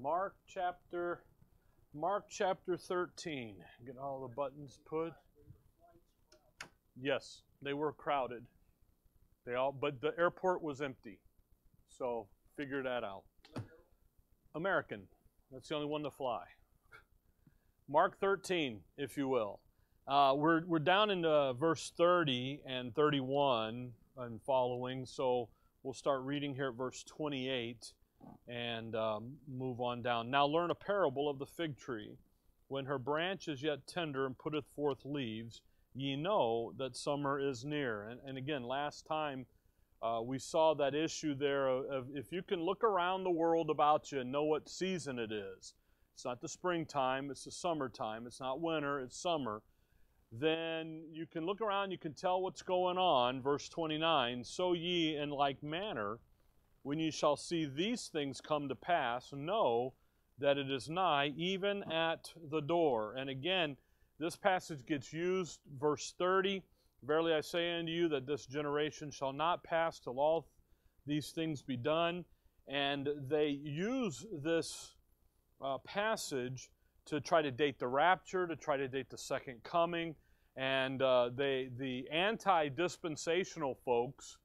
Mark chapter Mark chapter 13. Get all the buttons put. Yes, they were crowded. They all but the airport was empty. So figure that out. American. That's the only one to fly. Mark 13, if you will. Uh, we're, we're down in uh, verse 30 and 31 and following, so we'll start reading here at verse 28 and um, move on down. Now learn a parable of the fig tree. When her branch is yet tender and putteth forth leaves, ye know that summer is near. And, and again, last time uh, we saw that issue there of, of if you can look around the world about you and know what season it is. It's not the springtime, it's the summertime. It's not winter, it's summer. Then you can look around, you can tell what's going on. Verse 29 So ye in like manner when you shall see these things come to pass, know that it is nigh, even at the door. And again, this passage gets used, verse 30 Verily I say unto you that this generation shall not pass till all these things be done. And they use this uh, passage to try to date the rapture, to try to date the second coming. And uh, they, the anti dispensational folks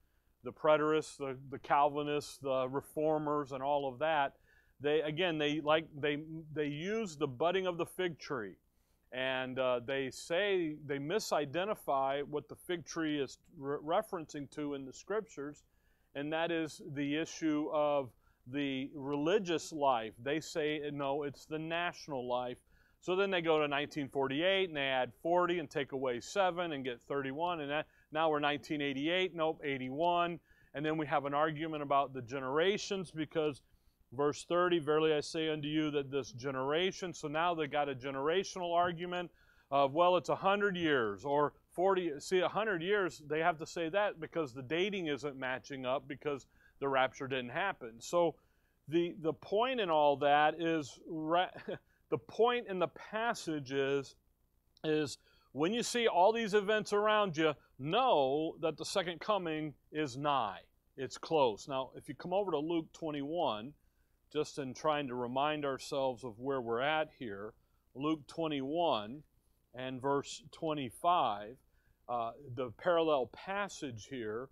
the preterists, the, the Calvinists, the reformers, and all of that, they again they like they they use the budding of the fig tree, and uh, they say they misidentify what the fig tree is re- referencing to in the scriptures, and that is the issue of the religious life. They say no, it's the national life. So then they go to 1948 and they add 40 and take away 7 and get 31 and that now we're 1988, nope, 81. And then we have an argument about the generations because verse 30, verily I say unto you that this generation, so now they got a generational argument of, well, it's 100 years or 40. See, 100 years, they have to say that because the dating isn't matching up because the rapture didn't happen. So the, the point in all that is, the point in the passage is, is when you see all these events around you, know that the second coming is nigh. It's close. Now, if you come over to Luke 21, just in trying to remind ourselves of where we're at here, Luke 21 and verse 25, uh, the parallel passage here,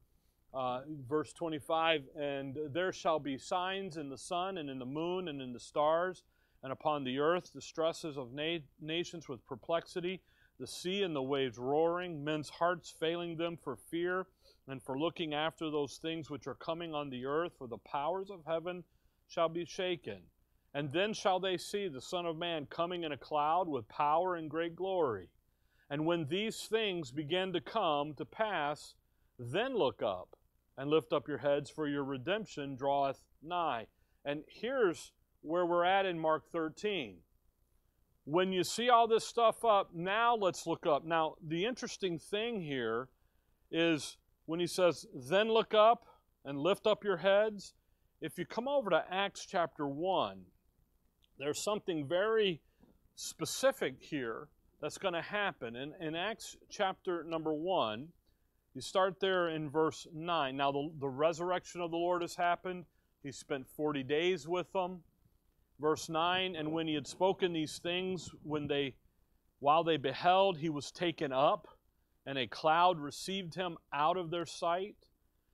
uh, verse 25, and there shall be signs in the sun and in the moon and in the stars, and upon the earth distresses of na- nations with perplexity the sea and the waves roaring, men's hearts failing them for fear and for looking after those things which are coming on the earth, for the powers of heaven shall be shaken. And then shall they see the Son of Man coming in a cloud with power and great glory. And when these things begin to come to pass, then look up and lift up your heads, for your redemption draweth nigh. And here's where we're at in Mark 13 when you see all this stuff up, now let's look up. Now, the interesting thing here is when he says, then look up and lift up your heads. If you come over to Acts chapter 1, there's something very specific here that's going to happen. In, in Acts chapter number 1, you start there in verse 9. Now, the, the resurrection of the Lord has happened. He spent 40 days with them. Verse 9, and when he had spoken these things, when they while they beheld, he was taken up, and a cloud received him out of their sight.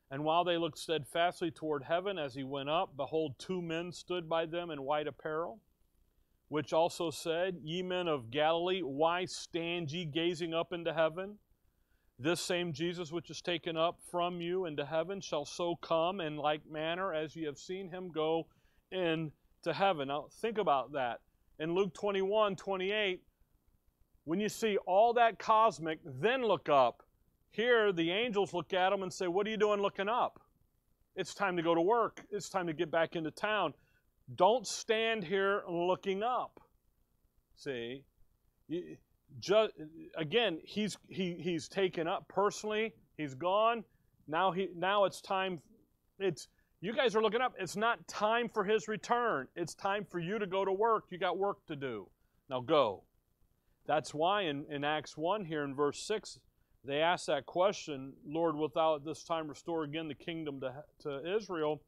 And while they looked steadfastly toward heaven as he went up, behold, two men stood by them in white apparel, which also said, Ye men of Galilee, why stand ye gazing up into heaven? This same Jesus which is taken up from you into heaven shall so come in like manner as ye have seen him go in to heaven. Now, think about that. In Luke 21 28, when you see all that cosmic, then look up. Here, the angels look at them and say, What are you doing looking up? It's time to go to work. It's time to get back into town. Don't stand here looking up. See? Just, again, he's, he, he's taken up personally. He's gone. Now, he, now it's time. It's, you guys are looking up. It's not time for his return. It's time for you to go to work. You got work to do. Now go. That's why in, in Acts 1 here in verse 6, they ask that question Lord, wilt thou at this time restore again the kingdom to, to Israel?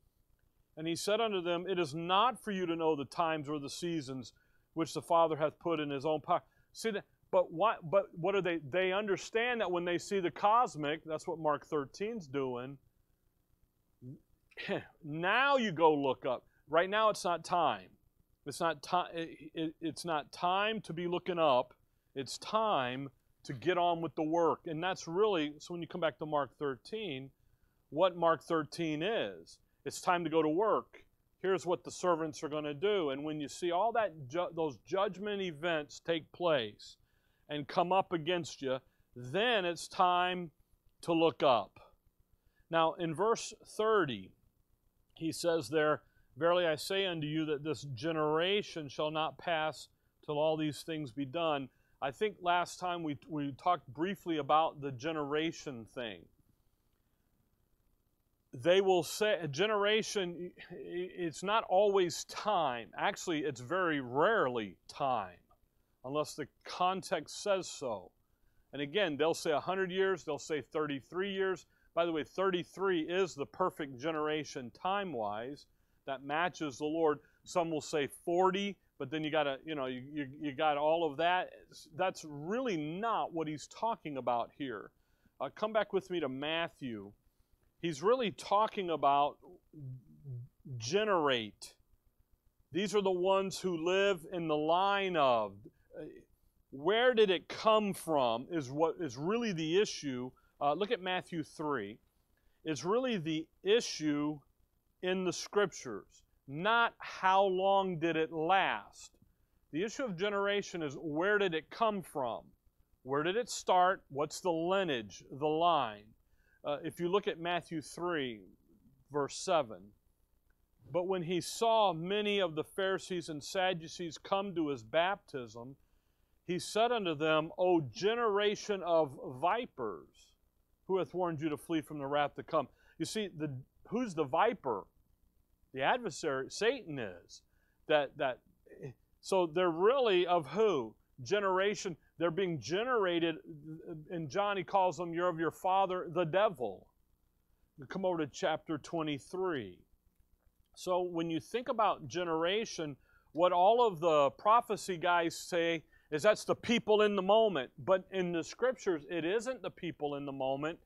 And he said unto them, It is not for you to know the times or the seasons which the Father hath put in his own power. See that? But what, but what are they? They understand that when they see the cosmic, that's what Mark 13's doing. now you go look up. Right now it's not time. It's not time. It, it, it's not time to be looking up. It's time to get on with the work. And that's really so. When you come back to Mark 13, what Mark 13 is, it's time to go to work. Here's what the servants are going to do. And when you see all that ju- those judgment events take place and come up against you, then it's time to look up. Now, in verse 30, he says there, Verily I say unto you that this generation shall not pass till all these things be done. I think last time we, we talked briefly about the generation thing. They will say a generation it's not always time. Actually it's very rarely time unless the context says so. And again they'll say 100 years they'll say 33 years by the way 33 is the perfect generation time wise that matches the lord some will say 40 but then you got to you know you, you, you, got all of that that's really not what he's talking about here uh, come back with me to matthew he's really talking about generate. These are the ones who live in the line of. Where did it come from is what is really the issue. Uh, look at Matthew 3. It's really the issue in the scriptures, not how long did it last. The issue of generation is where did it come from? Where did it start? What's the lineage, the line? Uh, if you look at Matthew 3, verse 7, but when he saw many of the Pharisees and Sadducees come to his baptism, he said unto them, O generation of vipers, who hath warned you to flee from the wrath to come? You see, the, who's the viper? The adversary, Satan is. That, that, so they're really of who? Generation. They're being generated, and John, he calls them, You're of your father, the devil. You come over to chapter 23. So when you think about generation, what all of the prophecy guys say is that's the people in the moment. But in the scriptures, it isn't the people in the moment.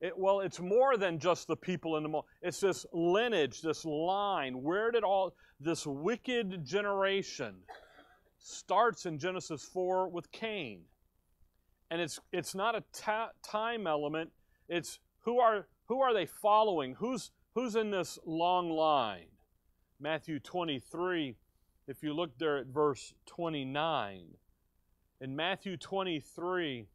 It, well, it's more than just the people in the moment. It's this lineage, this line. Where did all this wicked generation starts in Genesis 4 with Cain. And it's, it's not a ta- time element, it's who are, who are they following? Who's, who's in this long line? Matthew 23, if you look there at verse 29. In Matthew 23,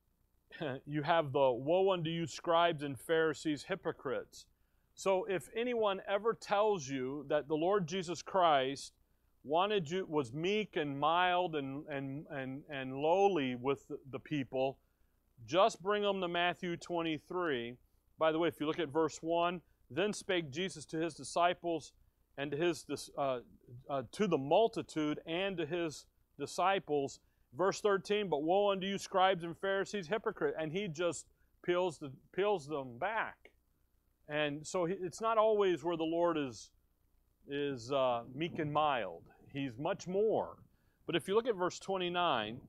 you have the woe unto you, scribes and Pharisees, hypocrites. So if anyone ever tells you that the Lord Jesus Christ wanted you was meek and mild and and and, and lowly with the people just bring them to matthew 23 by the way if you look at verse 1 then spake jesus to his disciples and to his uh, uh, to the multitude and to his disciples verse 13 but woe unto you scribes and pharisees hypocrite and he just peels the peels them back and so it's not always where the lord is is uh, meek and mild. He's much more. But if you look at verse 29,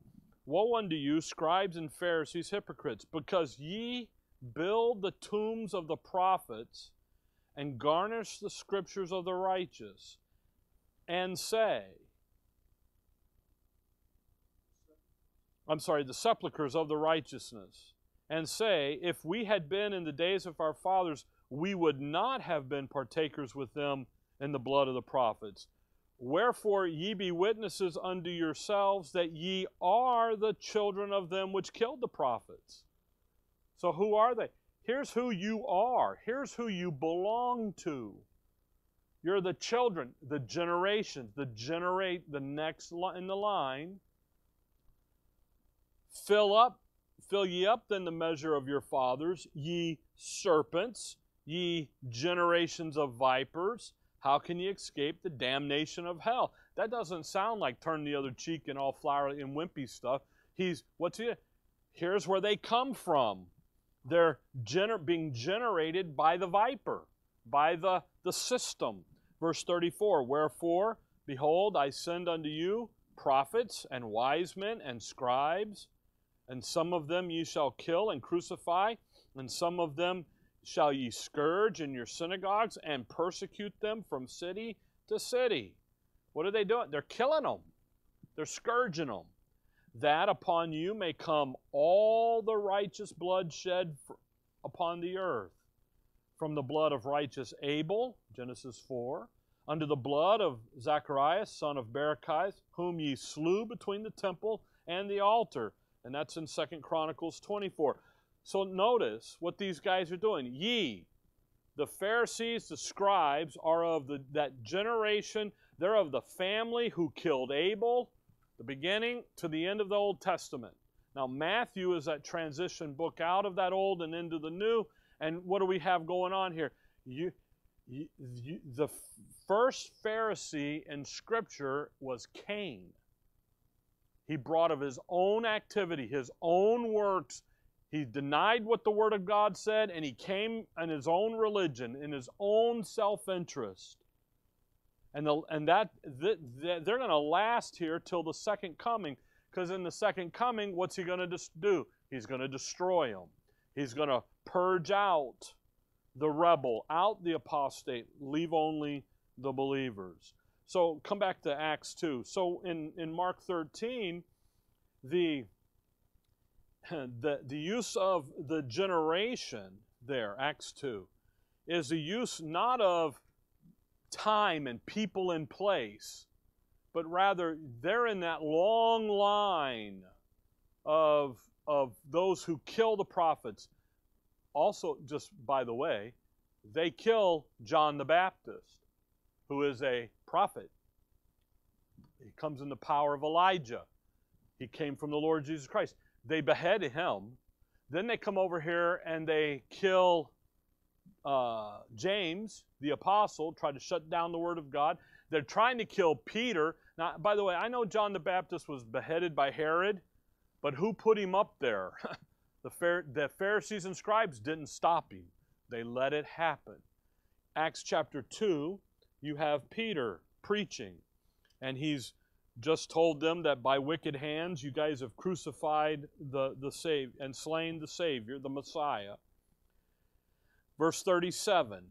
Woe unto you, scribes and Pharisees, hypocrites, because ye build the tombs of the prophets and garnish the scriptures of the righteous, and say, I'm sorry, the sepulchres of the righteousness, and say, If we had been in the days of our fathers, we would not have been partakers with them in the blood of the prophets. Wherefore ye be witnesses unto yourselves that ye are the children of them which killed the prophets. So who are they? Here's who you are. Here's who you belong to. You're the children, the generations, the generate the next in the line. Fill up, fill ye up then the measure of your fathers, ye serpents, ye generations of vipers. How can ye escape the damnation of hell? That doesn't sound like turn the other cheek and all flowery and wimpy stuff. He's, what's he? Here's where they come from. They're gener- being generated by the viper, by the, the system. Verse 34 Wherefore, behold, I send unto you prophets and wise men and scribes, and some of them ye shall kill and crucify, and some of them shall ye scourge in your synagogues and persecute them from city to city. What are they doing? They're killing them, they're scourging them. That upon you may come all the righteous blood shed upon the earth, from the blood of righteous Abel, Genesis 4, unto the blood of Zacharias, son of Barachias, whom ye slew between the temple and the altar. And that's in Second Chronicles 24. So notice what these guys are doing. Ye, the Pharisees, the scribes, are of the, that generation. They're of the family who killed Abel, the beginning to the end of the Old Testament. Now, Matthew is that transition book out of that old and into the new. And what do we have going on here? You, you, you, the first Pharisee in Scripture was Cain. He brought of his own activity, his own works, he denied what the Word of God said, and he came in his own religion, in his own self interest. And, the, and that, that they're going to last here till the second coming, because in the second coming, what's he going to do? He's going to destroy them. He's going to purge out the rebel, out the apostate, leave only the believers. So come back to Acts 2. So in, in Mark 13, the the, the use of the generation there, Acts 2, is the use not of time and people in place, but rather they're in that long line of, of those who kill the prophets. Also, just by the way, they kill John the Baptist, who is a prophet. He comes in the power of Elijah. He came from the Lord Jesus Christ. They behead him. Then they come over here and they kill uh, James, the apostle, try to shut down the word of God. They're trying to kill Peter. Now, by the way, I know John the Baptist was beheaded by Herod, but who put him up there? the, the Pharisees and scribes didn't stop him, they let it happen. Acts chapter 2, you have Peter preaching, and he's just told them that by wicked hands you guys have crucified the, the Savior and slain the Savior, the Messiah. Verse 37.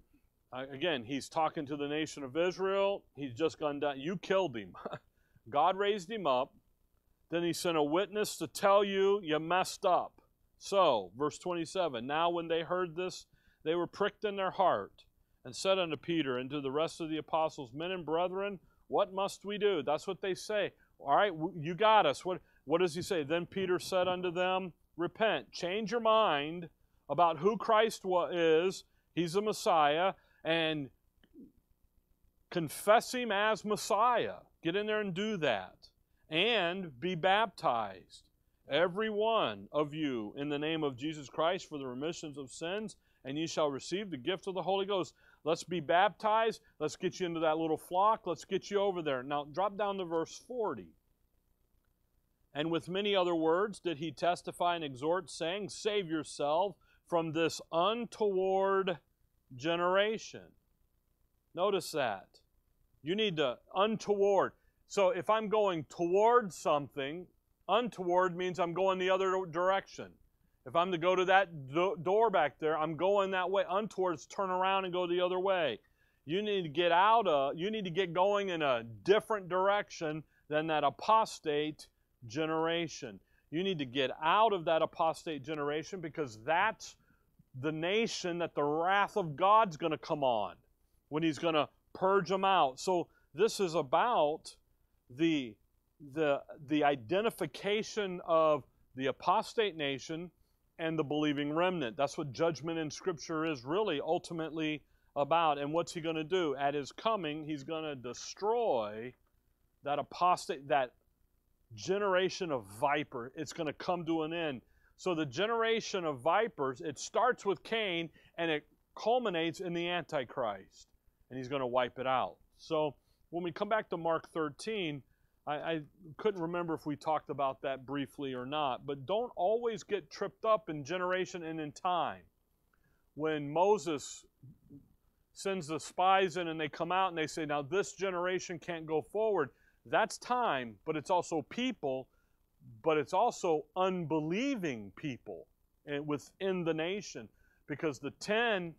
Again, he's talking to the nation of Israel. He's just gone down. You killed him. God raised him up. Then he sent a witness to tell you you messed up. So, verse 27 Now when they heard this, they were pricked in their heart and said unto Peter and to the rest of the apostles, Men and brethren, what must we do? That's what they say. All right, you got us. What, what does he say? Then Peter said unto them, Repent, change your mind about who Christ is. He's the Messiah, and confess him as Messiah. Get in there and do that. And be baptized, every one of you, in the name of Jesus Christ for the remissions of sins, and ye shall receive the gift of the Holy Ghost. Let's be baptized. Let's get you into that little flock. Let's get you over there. Now, drop down to verse 40. And with many other words did he testify and exhort, saying, Save yourself from this untoward generation. Notice that. You need to, untoward. So if I'm going toward something, untoward means I'm going the other direction. If I'm to go to that do- door back there, I'm going that way. Untowards, turn around and go the other way. You need to get out of, you need to get going in a different direction than that apostate generation. You need to get out of that apostate generation because that's the nation that the wrath of God's going to come on when he's going to purge them out. So this is about the the the identification of the apostate nation and the believing remnant. That's what judgment in Scripture is really ultimately about. And what's he going to do? At his coming, he's going to destroy that apostate, that generation of viper. It's going to come to an end. So the generation of vipers, it starts with Cain and it culminates in the Antichrist. And he's going to wipe it out. So when we come back to Mark 13, I, I, couldn't remember if we talked about that briefly or not, but don't always get tripped up in generation and in time. When Moses sends the spies in and they come out and they say, now this generation can't go forward. That's time, but it's also people, but it's also unbelieving people within the nation because the 10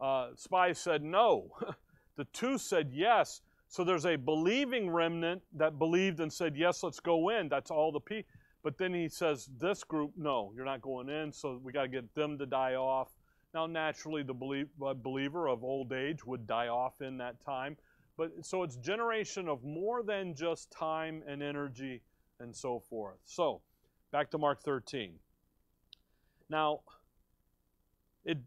uh, spies said no. the two said yes. So there's a believing remnant that believed and said, yes, let's go in. That's all the people. But then he says, this group, no, you're not going in. So we got to get them to die off. Now, naturally, the uh, believer of old age would die off in that time. But so it's generation of more than just time and energy and so forth. So, back to Mark 13. Now, it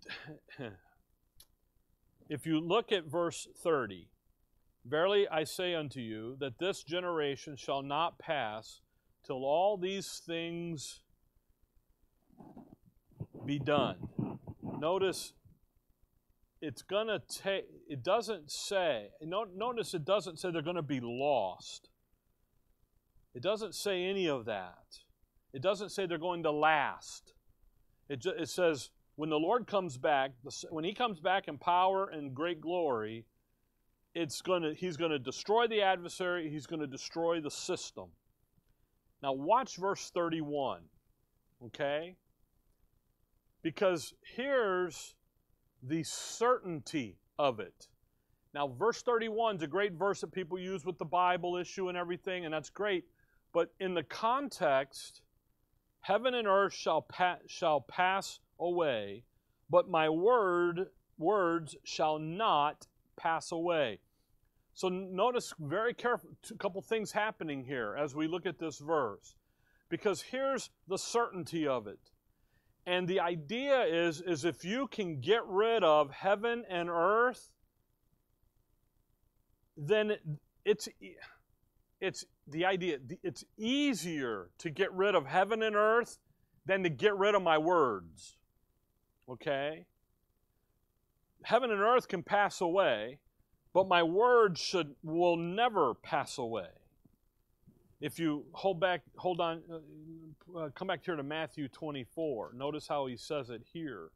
if you look at verse 30, verily I say unto you that this generation shall not pass till all these things be done. Notice it's going to take, it doesn't say, notice it doesn't say they're going to be lost. It doesn't say any of that. It doesn't say they're going to last. It, it says, when the Lord comes back, when He comes back in power and great glory, it's going to, He's going to destroy the adversary, He's going to destroy the system. Now, watch verse 31, okay? Because here's the certainty of it. Now, verse 31 is a great verse that people use with the Bible issue and everything, and that's great. But in the context, heaven and earth shall, pa- shall pass away, but my word words shall not pass away. So notice very careful a couple things happening here as we look at this verse. Because here's the certainty of it. And the idea is, is if you can get rid of heaven and earth, then it's, it's the idea, it's easier to get rid of heaven and earth than to get rid of my words. Okay? Heaven and earth can pass away, but my word should will never pass away. If you hold back, hold on, uh, uh, come back here to Matthew 24. Notice how he says it here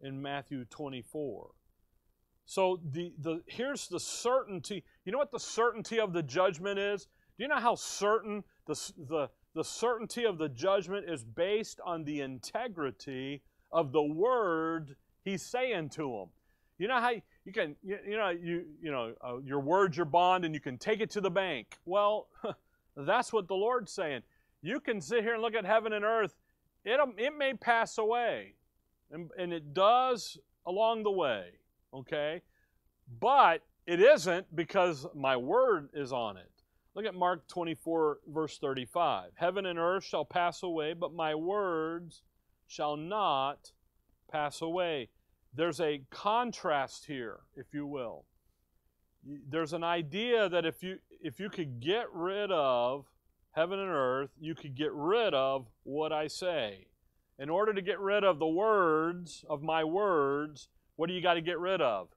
in Matthew 24. So the, the here's the certainty. You know what the certainty of the judgment is? Do you know how certain the, the, the certainty of the judgment is based on the integrity of the word he's saying to them? You know how you can, you, you know, you, you know, uh, your word's your bond and you can take it to the bank. Well, that's what the Lord's saying. You can sit here and look at heaven and earth. It, it may pass away, and, and it does along the way, okay? But it isn't because my word is on it. Look at Mark 24, verse 35. Heaven and earth shall pass away, but my words shall not pass away there's a contrast here, if you will. There's an idea that if you if you could get rid of heaven and earth, you could get rid of what I say. In order to get rid of the words of my words, what do you got to get rid of?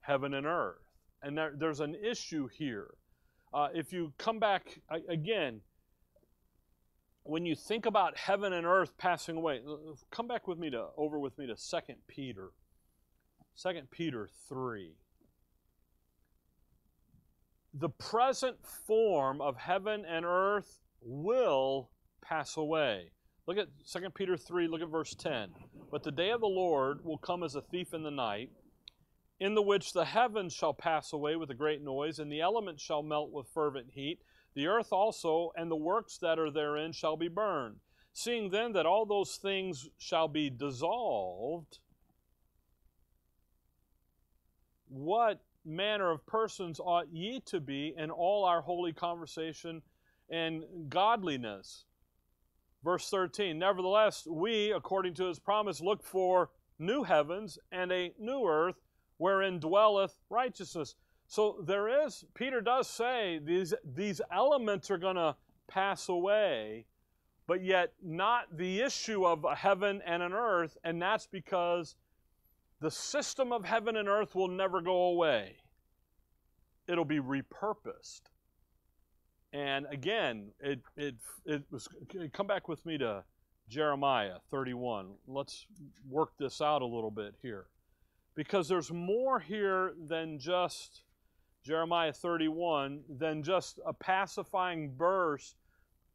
Heaven and earth. And there, there's an issue here. Uh, if you come back again, when you think about heaven and earth passing away, come back with me to over with me to 2 Peter. 2 Peter 3. The present form of heaven and earth will pass away. Look at 2 Peter 3, look at verse 10. But the day of the Lord will come as a thief in the night, in the which the heavens shall pass away with a great noise, and the elements shall melt with fervent heat the earth also and the works that are therein shall be burned. Seeing then that all those things shall be dissolved, what manner of persons ought ye to be in all our holy conversation and godliness? Verse 13 Nevertheless, we, according to his promise, look for new heavens and a new earth wherein dwelleth righteousness. So there is, Peter does say these, these elements are going to pass away, but yet not the issue of a heaven and an earth, and that's because the system of heaven and earth will never go away. It'll be repurposed. And again, it, it, it was, come back with me to Jeremiah 31. Let's work this out a little bit here. because there's more here than just Jeremiah 31, than just a pacifying verse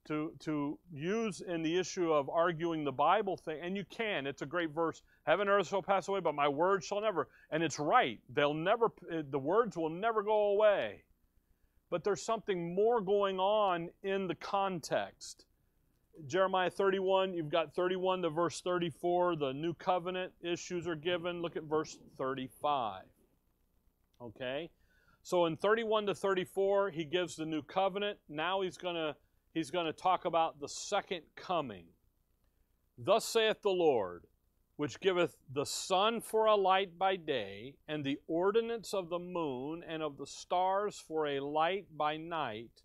to, to use in the issue of arguing the Bible thing. And you can, it's a great verse. Heaven and earth shall pass away, but my words shall never. And it's right. They'll never, the words will never go away. But there's something more going on in the context. Jeremiah 31, you've got 31 to verse 34. The new covenant issues are given. Look at verse 35. Okay? So in 31 to 34, he gives the new covenant. Now he's going to he's going to talk about the second coming. Thus saith the Lord, which giveth the sun for a light by day, and the ordinance of the moon and of the stars for a light by night,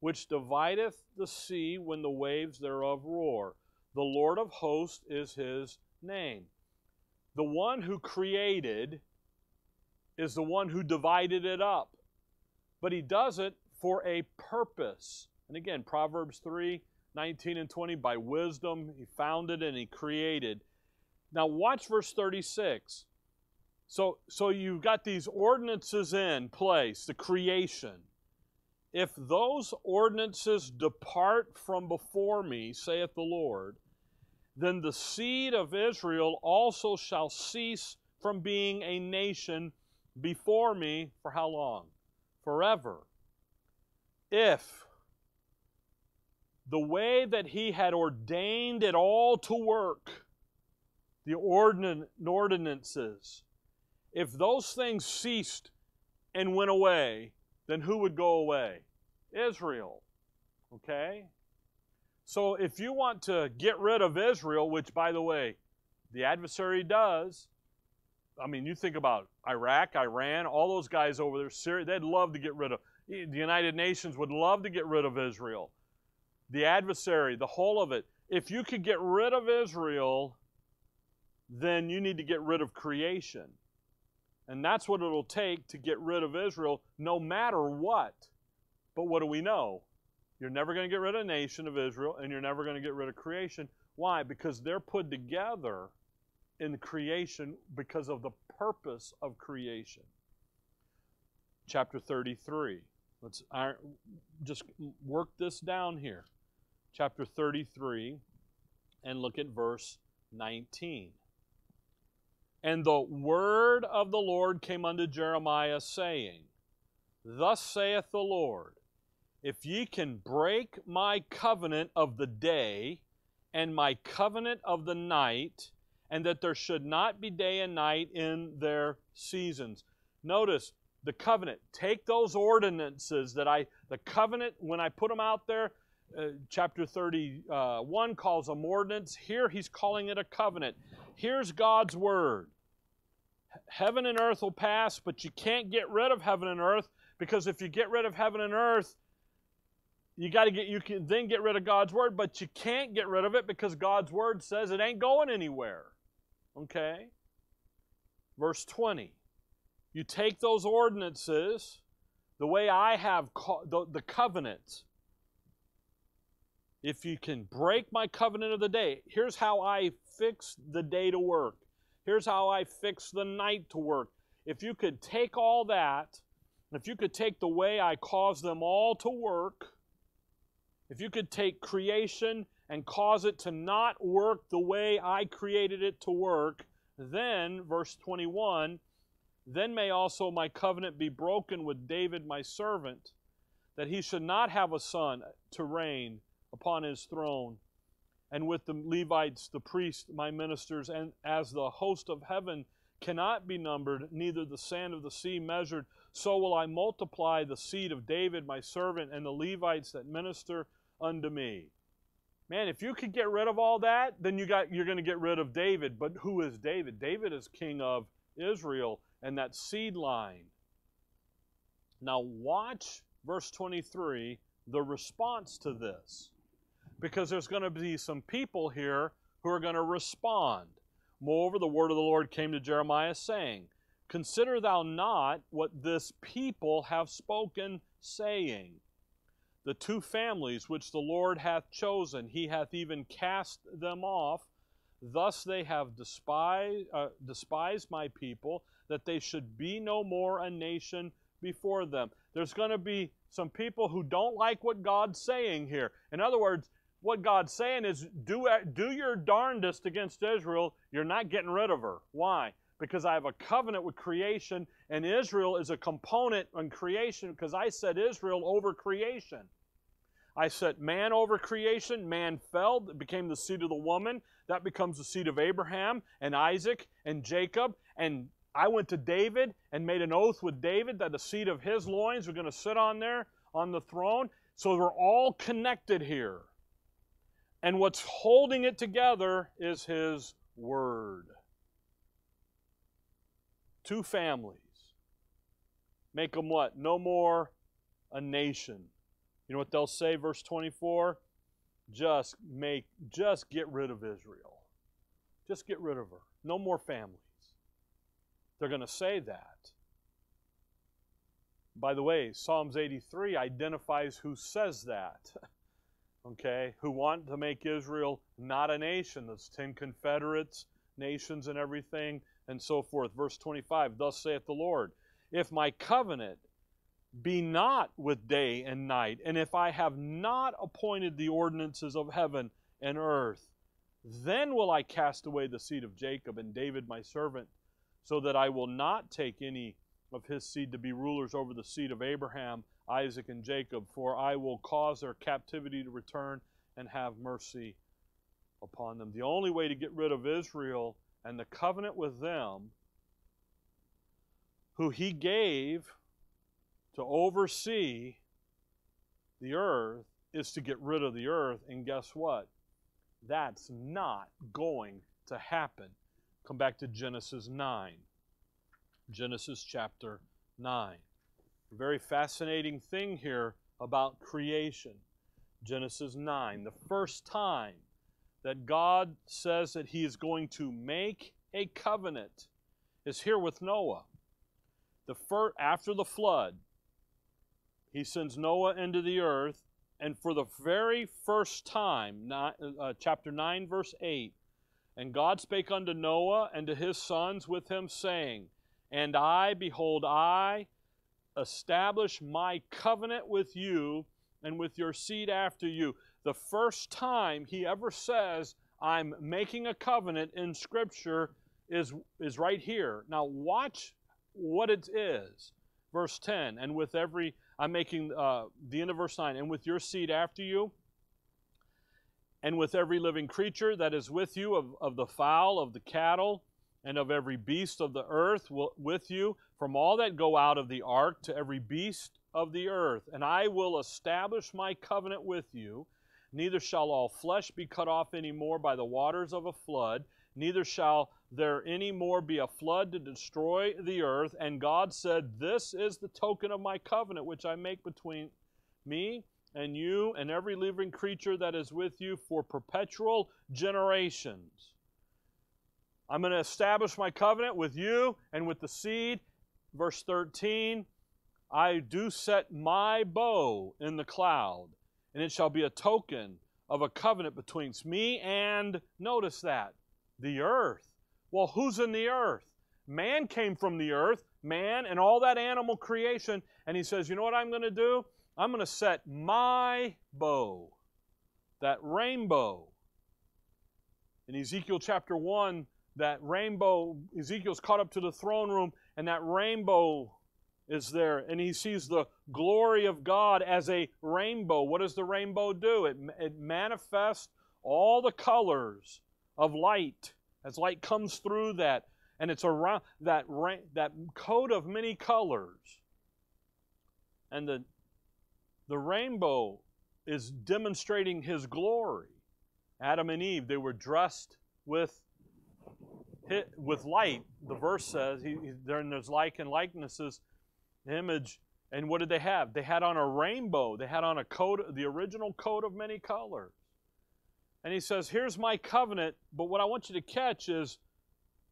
which divideth the sea when the waves thereof roar. The Lord of hosts is his name. The one who created is the one who divided it up. But he does it for a purpose. And again, Proverbs 3 19 and 20, by wisdom he founded and he created. Now watch verse 36. So, so you've got these ordinances in place, the creation. If those ordinances depart from before me, saith the Lord, then the seed of Israel also shall cease from being a nation before me for how long? Forever. If the way that he had ordained it all to work, the ordinances, if those things ceased and went away, then who would go away? Israel. Okay? So if you want to get rid of Israel, which by the way, the adversary does, I mean, you think about Iraq, Iran, all those guys over there, Syria, they'd love to get rid of, the United Nations would love to get rid of Israel the adversary, the whole of it. If you could get rid of Israel, then you need to get rid of creation. And that's what it'll take to get rid of Israel, no matter what. But what do we know? You're never going to get rid of the nation of Israel, and you're never going to get rid of creation. Why? Because they're put together in creation because of the purpose of creation. Chapter 33. Let's just work this down here chapter 33 and look at verse 19. And the word of the Lord came unto Jeremiah, saying, Thus saith the Lord, If ye can break my covenant of the day and my covenant of the night, and that there should not be day and night in their seasons. Notice the covenant. Take those ordinances that I, the covenant, when I put them out there, uh, chapter 31 calls them ordinance. Here he's calling it a covenant. Here's God's word. Heaven and earth will pass, but you can't get rid of heaven and earth because if you get rid of heaven and earth, you got to get you can then get rid of God's word, but you can't get rid of it because God's word says it ain't going anywhere. Okay? Verse 20. You take those ordinances, the way I have the, the covenant, if you can break my covenant of the day, here's how I fix the day to work. Here's how I fix the night to work. If you could take all that, if you could take the way I cause them all to work, if you could take creation and cause it to not work the way I created it to work, then, verse 21, then may also my covenant be broken with David my servant, that he should not have a son to reign upon his throne, and with the Levites, the priests, my ministers, and as the host of heaven cannot be numbered, neither the sand of the sea measured, so will I multiply the seed of David, my servant, and the Levites that minister unto me. Man, if you could get rid of all that, then you got you're going to get rid of David. But who is David? David is king of Israel and that seed line. Now watch verse 23, the response to this because there's going to be some people here who are going to respond. Moreover, the word of the Lord came to Jeremiah, saying, Consider thou not what this people have spoken, saying, The two families which the Lord hath chosen, he hath even cast them off, Thus they have despised, uh, despised my people, that they should be no more a nation before them. There's going to be some people who don't like what God's saying here. In other words, what God's saying is do, do your darndest against Israel. You're not getting rid of her. Why? Because I have a covenant with creation, and Israel is a component in creation because I set Israel over creation. I set man over creation. Man fell, became the seed of the woman. That becomes the seed of Abraham and Isaac and Jacob. And I went to David and made an oath with David that the seed of his loins were going to sit on there on the throne. So we're all connected here. And what's holding it together is his word. Two families. Make them what? No more a nation. You know what they'll say, verse 24? Just make, just get rid of Israel. Just get rid of her. No more families. They're going to say that. By the way, Psalms 83 identifies who says that. okay? Who want to make Israel not a nation. That's 10 confederates, nations, and everything, and so forth. Verse 25 Thus saith the Lord, If my covenant be not with day and night, and if I have not appointed the ordinances of heaven and earth, then will I cast away the seed of Jacob and David my servant so that I will not take any of his seed to be rulers over the seed of Abraham, Isaac, and Jacob, for I will cause their captivity to return and have mercy upon them. The only way to get rid of Israel and the covenant with them, who he gave to oversee the earth, is to get rid of the earth. And guess what? That's not going to happen Come back to Genesis 9. Genesis chapter 9. A very fascinating thing here about creation. Genesis 9. The first time that God says that He is going to make a covenant is here with Noah. The fir- after the flood, He sends Noah into the earth, and for the very first time, not, uh, chapter 9, verse 8, and God spake unto Noah and to his sons with him, saying, And I, behold, I establish my covenant with you and with your seed after you. The first time he ever says, I'm making a covenant in Scripture is, is right here. Now, watch what it is. Verse 10, and with every, I'm making uh, the end of verse 9, and with your seed after you, and with every living creature that is with you, of, of the fowl, of the cattle, and of every beast of the earth with you, from all that go out of the ark to every beast of the earth. And I will establish my covenant with you. Neither shall all flesh be cut off any more by the waters of a flood, neither shall there any more be a flood to destroy the earth. And God said, This is the token of my covenant which I make between me and you and every living creature that is with you for perpetual generations. I'm going to establish my covenant with you and with the seed. Verse 13 I do set my bow in the cloud, and it shall be a token of a covenant between me and, notice that, the earth. Well, who's in the earth? Man came from the earth, man and all that animal creation, and he says, You know what I'm going to do? I'm going to set my bow, that rainbow. In Ezekiel chapter 1, that rainbow, Ezekiel's caught up to the throne room, and that rainbow is there. And he sees the glory of God as a rainbow. What does the rainbow do? It, it manifests all the colors of light as light comes through that. And it's around that, that coat of many colors. And the the rainbow is demonstrating his glory. Adam and Eve, they were dressed with with light. The verse says he, they're in those like and likenesses, image. And what did they have? They had on a rainbow. They had on a coat, the original coat of many colors. And he says, "Here's my covenant." But what I want you to catch is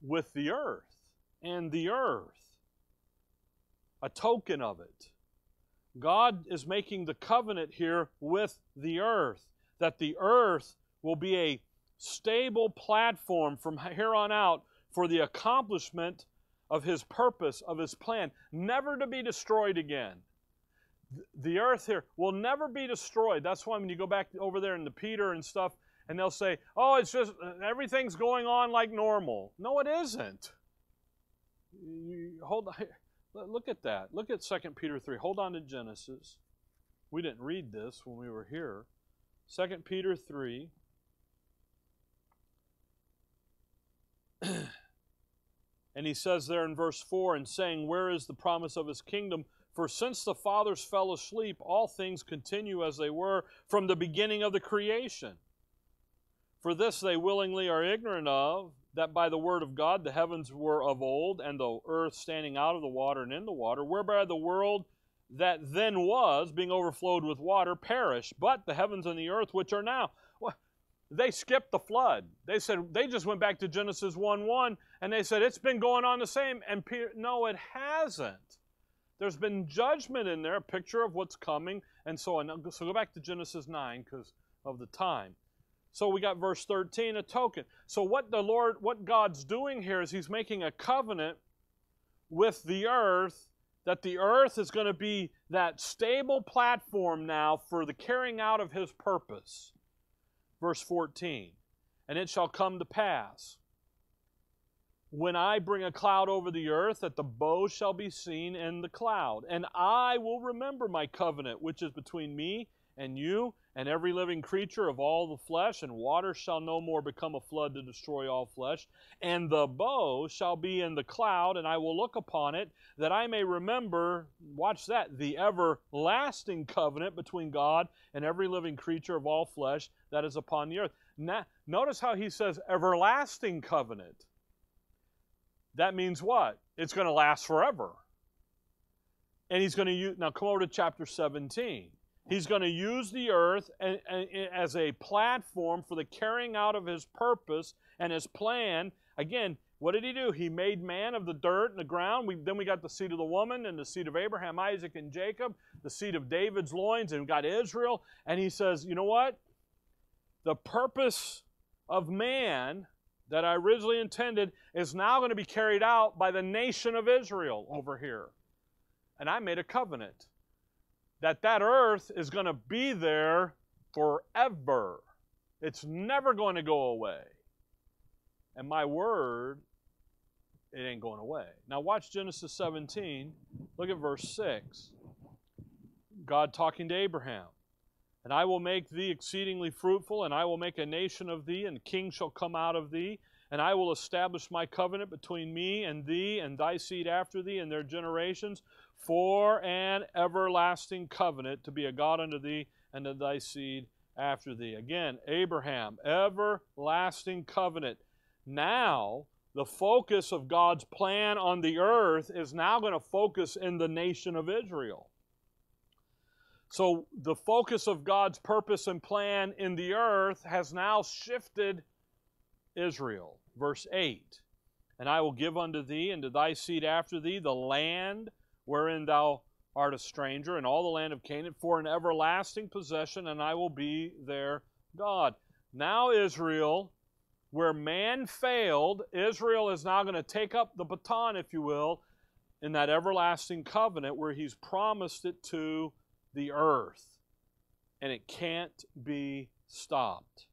with the earth and the earth, a token of it. God is making the covenant here with the earth, that the earth will be a, stable platform from here on out for the accomplishment of his purpose, of his plan, never to be destroyed again. The earth here will never be destroyed. That's why when you go back over there into Peter and stuff, and they'll say, oh, it's just uh, everything's going on like normal. No, it isn't. You, hold on. Look at that. Look at 2 Peter 3. Hold on to Genesis. We didn't read this when we were here. 2 Peter 3. and he says there in verse 4 and saying, Where is the promise of his kingdom? For since the fathers fell asleep, all things continue as they were from the beginning of the creation. For this they willingly are ignorant of, that by the word of God the heavens were of old, and the earth standing out of the water and in the water, whereby the world that then was, being overflowed with water, perished. But the heavens and the earth, which are now, they skipped the flood. They said they just went back to Genesis 1 1 and they said it's been going on the same. And Peter, no, it hasn't. There's been judgment in there, a picture of what's coming, and so on. So go back to Genesis 9 because of the time. So we got verse 13, a token. So what the Lord, what God's doing here is He's making a covenant with the earth that the earth is going to be that stable platform now for the carrying out of His purpose. Verse 14, and it shall come to pass when I bring a cloud over the earth, that the bow shall be seen in the cloud. And I will remember my covenant, which is between me and you and every living creature of all the flesh, and water shall no more become a flood to destroy all flesh. And the bow shall be in the cloud, and I will look upon it, that I may remember, watch that, the everlasting covenant between God and every living creature of all flesh that is upon the earth. Now, notice how he says everlasting covenant. That means what? It's going to last forever. And he's going to use, now come over to chapter 17. He's going to use the earth as a platform for the carrying out of his purpose and his plan. Again, what did he do? He made man of the dirt and the ground. We, then we got the seed of the woman and the seed of Abraham, Isaac, and Jacob, the seed of David's loins, and we got Israel. And he says, you know what? The purpose of man that I originally intended is now going to be carried out by the nation of Israel over here. And I made a covenant that that earth is going to be there forever. It's never going to go away. And my word, it ain't going away. Now watch Genesis 17. Look at verse 6. God talking to Abraham. And I will make thee exceedingly fruitful, and I will make a nation of thee, and kings shall come out of thee. And I will establish my covenant between me and thee and thy seed after thee and their generations for an everlasting covenant to be a God unto thee and to thy seed after thee. Again, Abraham, everlasting covenant. Now, the focus of God's plan on the earth is now going to focus in the nation of Israel. So, the focus of God's purpose and plan in the earth has now shifted Israel. Verse 8 And I will give unto thee and to thy seed after thee the land wherein thou art a stranger, in all the land of Canaan for an everlasting possession, and I will be their God. Now, Israel, where man failed, Israel is now going to take up the baton, if you will, in that everlasting covenant where he's promised it to the earth. And it can't be stopped.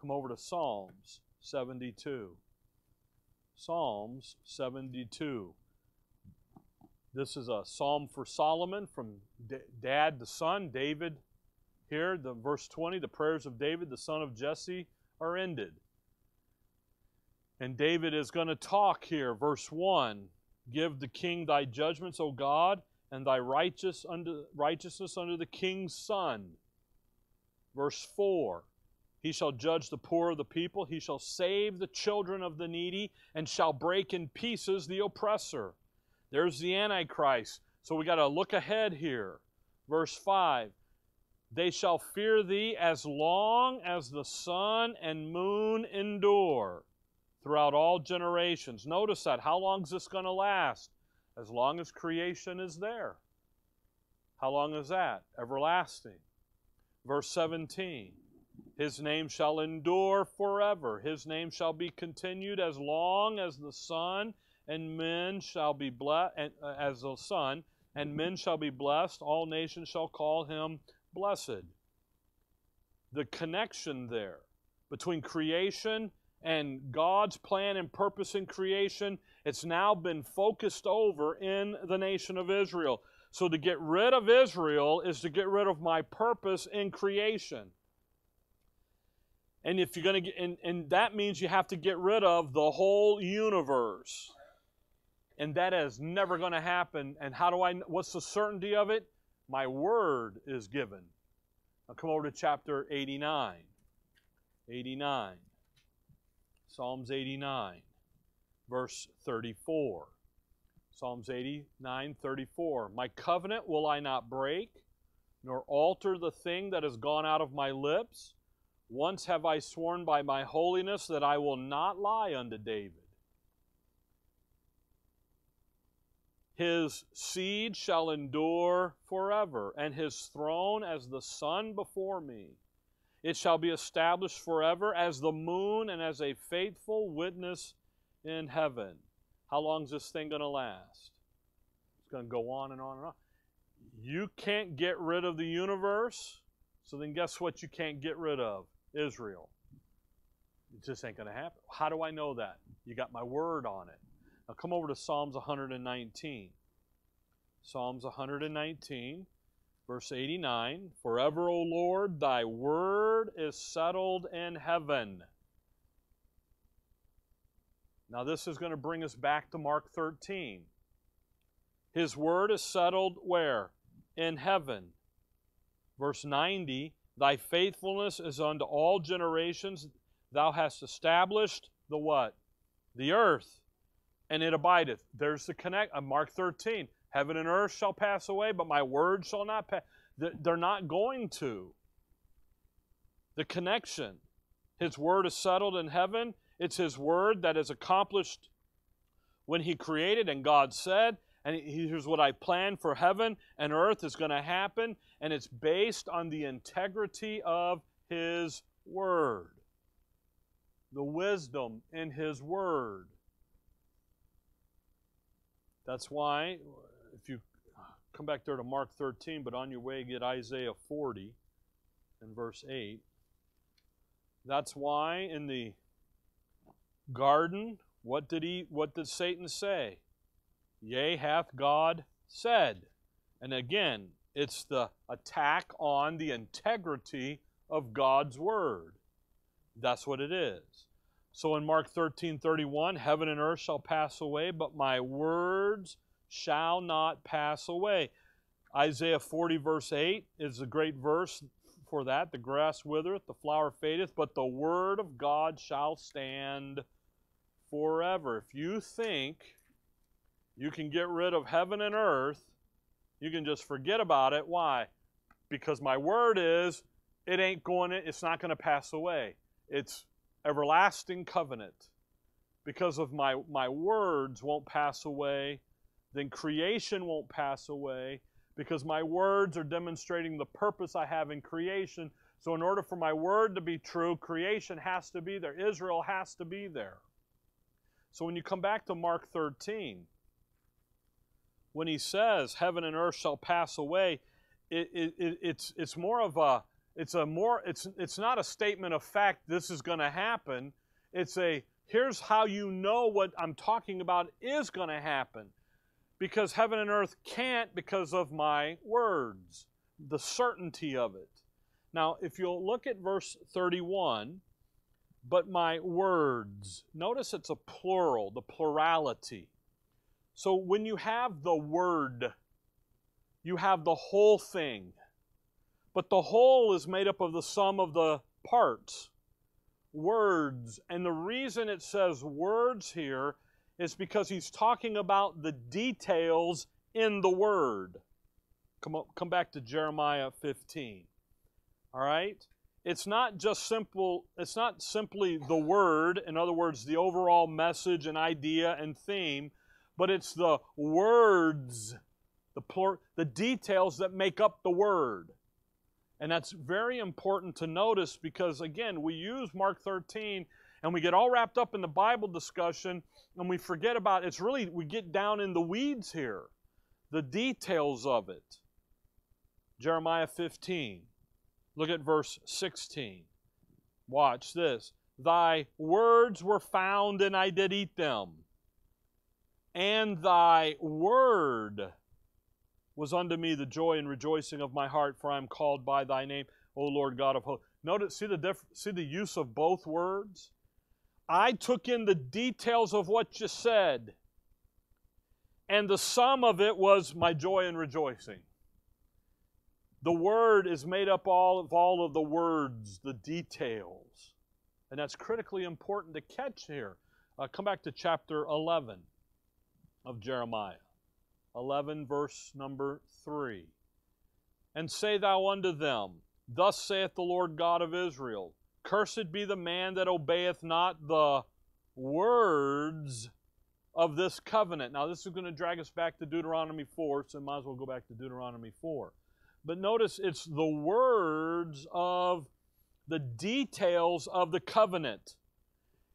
Come over to Psalms 72. Psalms 72. This is a psalm for Solomon from dad to son, David. Here, the verse 20, the prayers of David, the son of Jesse, are ended. And David is going to talk here, verse 1 Give the king thy judgments, O God, and thy righteous righteousness unto the king's son. Verse 4 He shall judge the poor of the people, he shall save the children of the needy, and shall break in pieces the oppressor. There's the Antichrist. So we got to look ahead here. Verse 5 They shall fear thee as long as the sun and moon endure throughout all generations. Notice that. How long is this going to last? As long as creation is there. How long is that? Everlasting. Verse 17 His name shall endure forever. His name shall be continued as long as the sun, and men shall be blessed, uh, as the son, and men shall be blessed. All nations shall call him blessed. The connection there between creation and God's plan and purpose in creation, it's now been focused over in the nation of Israel. So to get rid of Israel is to get rid of my purpose in creation. And if you're going to get, and, and that means you have to get rid of the whole universe. And that is never going to happen. And how do I, what's the certainty of it? My word is given. Now come over to chapter 89. 89. Psalms 89, verse 34. Psalms 89, 34. My covenant will I not break, nor alter the thing that has gone out of my lips. Once have I sworn by my holiness that I will not lie unto David. His seed shall endure forever, and his throne as the sun before me. It shall be established forever as the moon and as a faithful witness in heaven. How long is this thing going to last? It's going to go on and on and on. You can't get rid of the universe, so then guess what you can't get rid of? Israel. It just ain't going to happen. How do I know that? You got my word on it. Now come over to Psalms 119. Psalms 119, verse 89. Forever, O Lord, thy word is settled in heaven. Now, this is going to bring us back to Mark 13. His word is settled where? In heaven. Verse 90 Thy faithfulness is unto all generations. Thou hast established the what? The earth, and it abideth. There's the connect. Uh, Mark 13. Heaven and earth shall pass away, but my word shall not pass. They're not going to. The connection. His word is settled in heaven. It's His word that is accomplished when He created and God said, and here's what I plan for heaven and earth is going to happen, and it's based on the integrity of His Word, the wisdom in His Word. That's why, if you come back there to Mark 13, but on your way, get Isaiah 40 and verse 8. That's why in the garden, what did he what did Satan say? Yea, hath God said. And again, it's the attack on the integrity of God's word. That's what it is. So in Mark 13 31, heaven and earth shall pass away, but my words shall not pass away. Isaiah 40, verse 8 is a great verse for that. The grass withereth, the flower fadeth, but the word of God shall stand forever. If you think you can get rid of heaven and earth. You can just forget about it. Why? Because my word is it ain't going it's not going to pass away. It's everlasting covenant. Because of my my words won't pass away, then creation won't pass away because my words are demonstrating the purpose I have in creation. So in order for my word to be true, creation has to be there. Israel has to be there. So when you come back to Mark 13, when he says heaven and earth shall pass away, it, it, it's, it's more of a, it's a more, it's, it's not a statement of fact this is going to happen. It's a, here's how you know what I'm talking about is going to happen. Because heaven and earth can't because of my words, the certainty of it. Now, if you'll look at verse 31, but my words, notice it's a plural, the plurality. So when you have the word, you have the whole thing. But the whole is made up of the sum of the parts, words. And the reason it says words here is because he's talking about the details in the word. Come, up, come back to Jeremiah 15. All right? It's not just simple, it's not simply the word, in other words, the overall message and idea and theme but it's the words, the, plur- the details that make up the word. And that's very important to notice because, again, we use Mark 13 and we get all wrapped up in the Bible discussion and we forget about it's really, we get down in the weeds here, the details of it. Jeremiah 15. Look at verse 16. Watch this. Thy words were found, and I did eat them. And thy word was unto me the joy and rejoicing of my heart, for I am called by thy name, O Lord God of hosts. Notice, see the diff- see the use of both words. I took in the details of what you said, and the sum of it was my joy and rejoicing. The word is made up all of all of the words, the details. And that's critically important to catch here. Uh, come back to chapter 11 of Jeremiah. 11, verse number 3. And say thou unto them, Thus saith the Lord God of Israel, Cursed be the man that obeyeth not the words of this covenant. Now, this is going to drag us back to Deuteronomy 4, so might as well go back to Deuteronomy 4. But notice it's the words of the details of the covenant.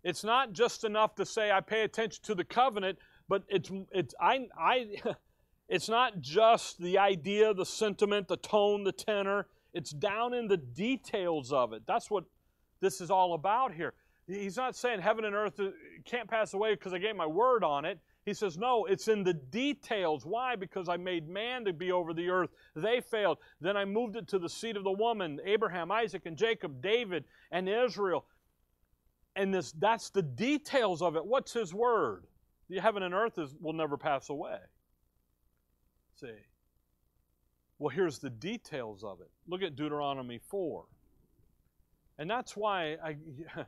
It's not just enough to say I pay attention to the covenant, but it's it's I I it's not just the idea, the sentiment, the tone, the tenor. It's down in the details of it. That's what this is all about here. He's not saying heaven and earth uh, can't pass away because I gave my word on it. He says, No, it's in the details. Why? Because I made man to be over the earth. They failed. Then I moved it to the seed of the woman Abraham, Isaac, and Jacob, David, and Israel. And this, that's the details of it. What's his word? The heaven and earth is, will never pass away. See? Well, here's the details of it. Look at Deuteronomy 4. And that's why I.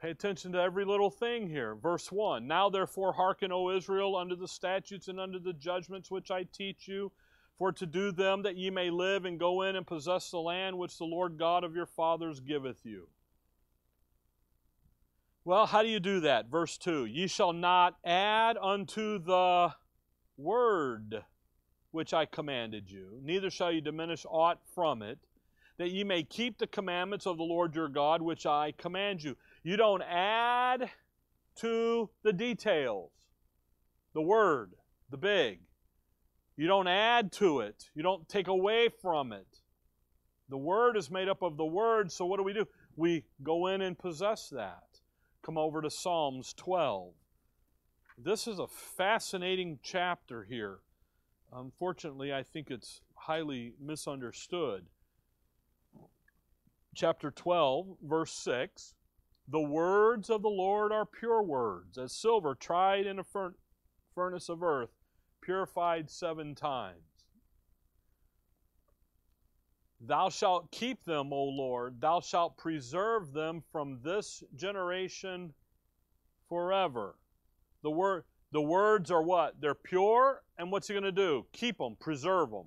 Pay attention to every little thing here. Verse 1 Now therefore hearken, O Israel, unto the statutes and unto the judgments which I teach you, for to do them that ye may live and go in and possess the land which the Lord God of your fathers giveth you. Well, how do you do that? Verse 2 Ye shall not add unto the word which I commanded you, neither shall you diminish aught from it, that ye may keep the commandments of the Lord your God which I command you. You don't add to the details, the word, the big. You don't add to it, you don't take away from it. The word is made up of the word, so what do we do? We go in and possess that. Come over to Psalms 12. This is a fascinating chapter here. Unfortunately, I think it's highly misunderstood. Chapter 12, verse 6 the words of the Lord are pure words, as silver tried in a furnace of earth, purified seven times. Thou shalt keep them, O Lord, thou shalt preserve them from this generation forever. The word the words are what? They're pure, and what's he going to do? Keep them, preserve them.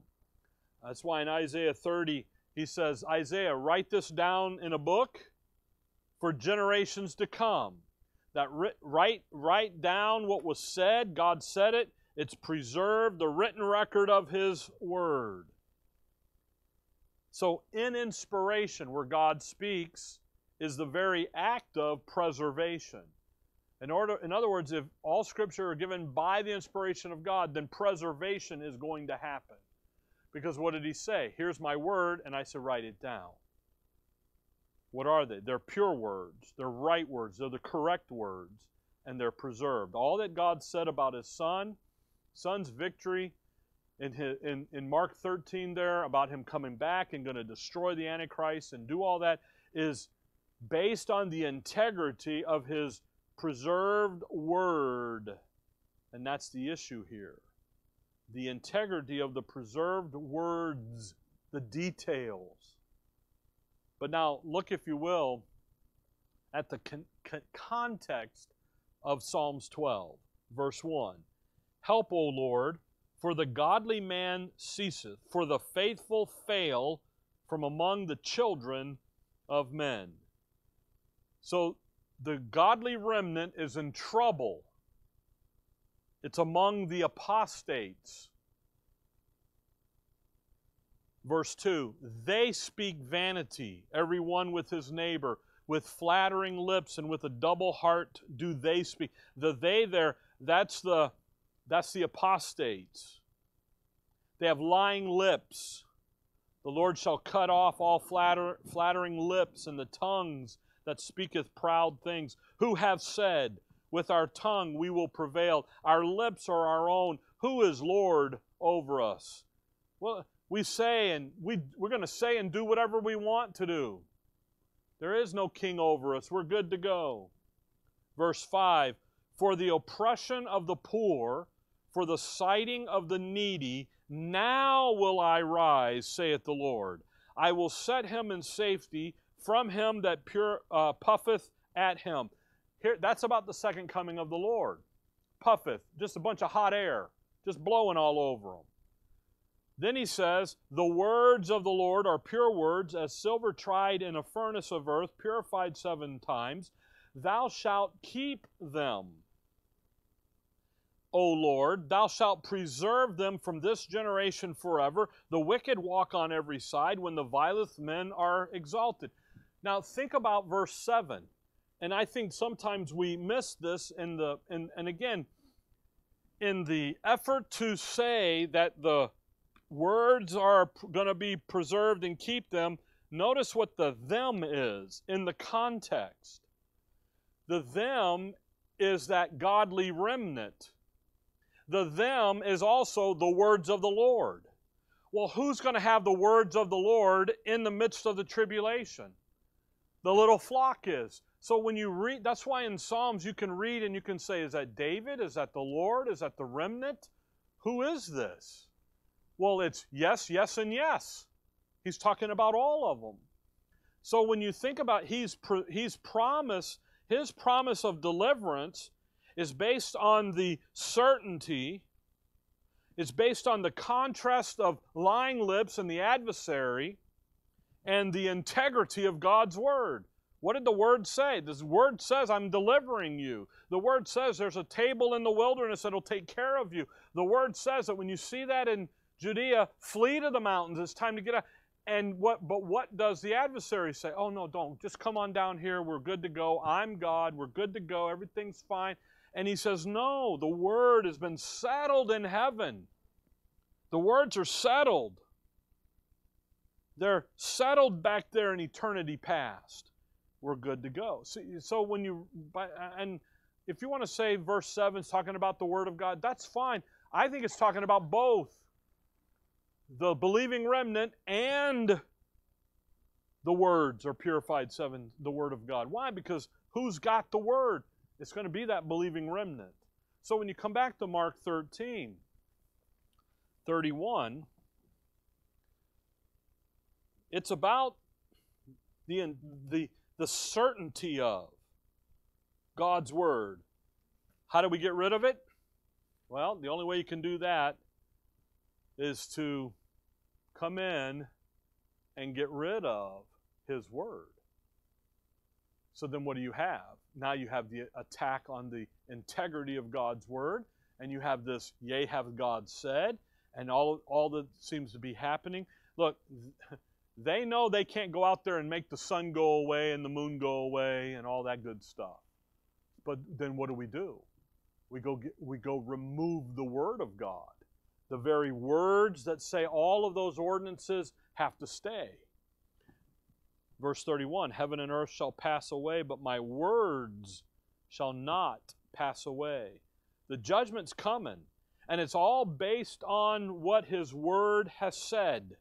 That's why in Isaiah 30 he says, Isaiah, write this down in a book for generations to come. That write, write down what was said, God said it, it's preserved, the written record of His Word. So, in inspiration, where God speaks, is the very act of preservation. In, order, in other words, if all Scripture are given by the inspiration of God, then preservation is going to happen. Because what did He say? Here's my word, and I said, write it down. What are they? They're pure words, they're right words, they're the correct words, and they're preserved. All that God said about His Son, Son's victory, in, his, in, in Mark 13 there, about Him coming back and going to destroy the Antichrist and do all that, is based on the integrity of His preserved Word. And that's the issue here. The integrity of the preserved words, the details. But now look, if you will, at the con- con- context of Psalms 12, verse 1. Help, O Lord, for the godly man ceaseth, for the faithful fail from among the children of men. So the godly remnant is in trouble. It's among the apostates. Verse 2 They speak vanity, every one with his neighbor. With flattering lips and with a double heart do they speak. The they there, that's the that's the apostates. They have lying lips. The Lord shall cut off all flatter, flattering lips and the tongues that speaketh proud things. Who have said, With our tongue we will prevail. Our lips are our own. Who is Lord over us? Well, we say and we, we're going to say and do whatever we want to do. There is no king over us. We're good to go. Verse 5 For the oppression of the poor, for the sighting of the needy, now will I rise, saith the Lord. I will set him in safety from him that pure, uh, puffeth at him. Here, that's about the second coming of the Lord. Puffeth, just a bunch of hot air, just blowing all over him. Then he says, The words of the Lord are pure words, as silver tried in a furnace of earth, purified seven times. Thou shalt keep them. O Lord, thou shalt preserve them from this generation forever. The wicked walk on every side when the vilest men are exalted. Now think about verse 7. And I think sometimes we miss this in the and, and again in the effort to say that the words are going to be preserved and keep them, notice what the them is in the context. The them is that godly remnant. The them is also the words of the Lord. Well, who's going to have the words of the Lord in the midst of the tribulation? The little flock is. So when you read, that's why in Psalms you can read and you can say, is that David? Is that the Lord? Is that the remnant? Who is this? Well, it's yes, yes, and yes. He's talking about all of them. So when you think about he's he's promise, his promise of deliverance is based on the certainty, it's based on the contrast of lying lips and the adversary and the integrity of God's word. What did the word say? The word says, I'm delivering you. The word says there's a table in the wilderness that'll take care of you. The word says that when you see that in Judea, flee to the mountains. It's time to get out. And what but what does the adversary say? Oh no, don't. Just come on down here. We're good to go. I'm God. We're good to go. Everything's fine. And he says, "No, the word has been settled in heaven. The words are settled. They're settled back there in eternity past. We're good to go." So, so when you and if you want to say verse 7 is talking about the word of God, that's fine. I think it's talking about both the believing remnant and the words are purified seven the word of god why because who's got the word it's going to be that believing remnant so when you come back to mark 13 31 it's about the the the certainty of god's word how do we get rid of it well the only way you can do that is to come in and get rid of his word. So then what do you have? Now you have the attack on the integrity of God's word, and you have this, yea, have God said, and all, all that seems to be happening. Look, they know they can't go out there and make the sun go away and the moon go away and all that good stuff. But then what do we do? We go, get, we go remove the word of God the very words that say all of those ordinances have to stay. Verse 31 Heaven and earth shall pass away, but my words shall not pass away. The judgment's coming, and it's all based on what His Word has said.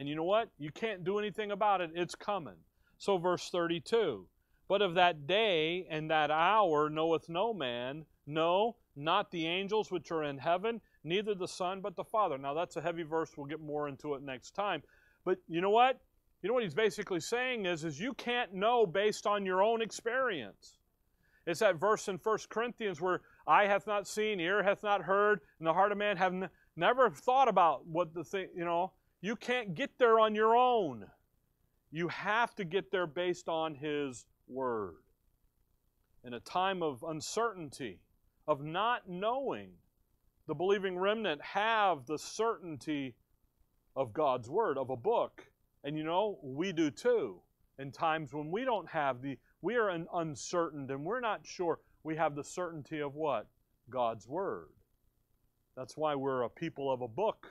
And you know what? You can't do anything about it. It's coming. So, verse 32 But of that day and that hour knoweth no man, no, not the angels which are in heaven, neither the Son, but the Father. Now, that's a heavy verse. We'll get more into it next time. But you know what? You know what he's basically saying is, is you can't know based on your own experience. It's that verse in 1 Corinthians where eye hath not seen, ear hath not heard, and the heart of man have never thought about what the thing, you know, you can't get there on your own. You have to get there based on his word. In a time of uncertainty, of not knowing, the believing remnant have the certainty of God's Word, of a book. And you know, we do too. In times when we don't have the, we are uncertain and we're not sure. We have the certainty of what? God's Word. That's why we're a people of a book.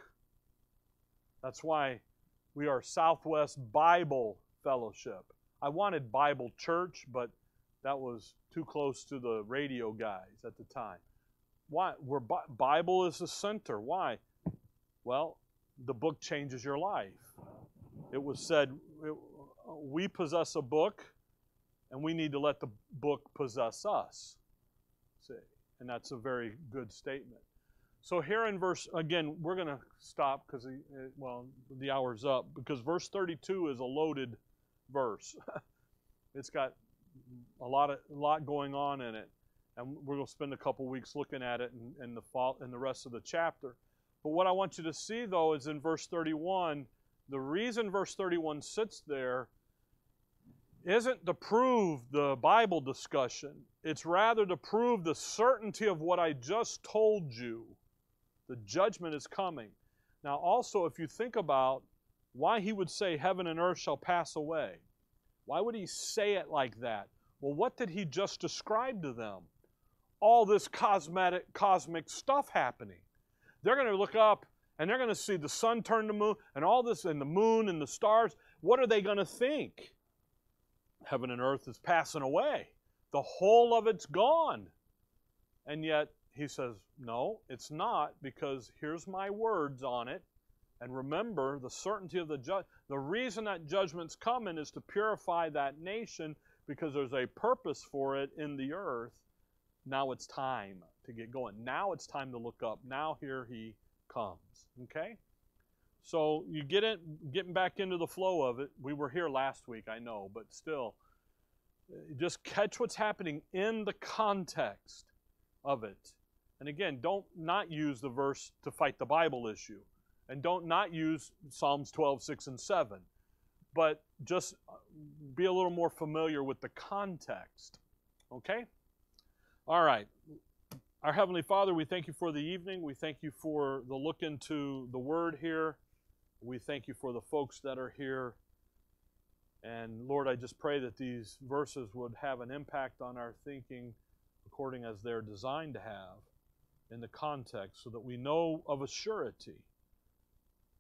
That's why we are Southwest Bible Fellowship. I wanted Bible Church, but that was too close to the radio guys at the time. Why? Where Bible is the center. Why? Well, the book changes your life. It was said, uh, we possess a book, and we need to let the book possess us. See, and that's a very good statement. So here in verse, again, we're going to stop because, uh, well, the hour's up because verse 32 is a loaded verse. it's got a lot of a lot going on in it, and we're going to spend a couple weeks looking at it and, and the fall and the rest of the chapter. But what I want you to see though is in verse 31, the reason verse 31 sits there isn't to prove the Bible discussion. It's rather to prove the certainty of what I just told you. The judgment is coming. Now, also, if you think about why he would say, Heaven and earth shall pass away, why would he say it like that? Well, what did he just describe to them? All this cosmetic, cosmic stuff happening. They're going to look up and they're going to see the sun turn to moon and all this, and the moon and the stars. What are they going to think? Heaven and earth is passing away. The whole of it's gone. And yet, he says, No, it's not, because here's my words on it. And remember, the certainty of the judge. The reason that judgment's coming is to purify that nation because there's a purpose for it in the earth. Now it's time to get going. Now it's time to look up. Now here he comes. Okay? So you get it, getting back into the flow of it. We were here last week, I know, but still, just catch what's happening in the context of it. And again, don't not use the verse to fight the Bible issue. And don't not use Psalms 12, 6, and 7. But just uh, be a little more familiar with the context. Okay? All right. Our Heavenly Father, we thank you for the evening. We thank you for the look into the Word here. We thank you for the folks that are here. And Lord, I just pray that these verses would have an impact on our thinking according as they're designed to have in the context so that we know of a surety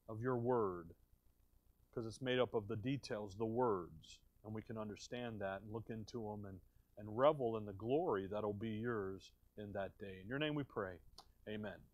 of your word because it's made up of the details, the words, and we can understand that and look into them and, and revel in the glory that'll be yours in that day. In your name we pray. Amen.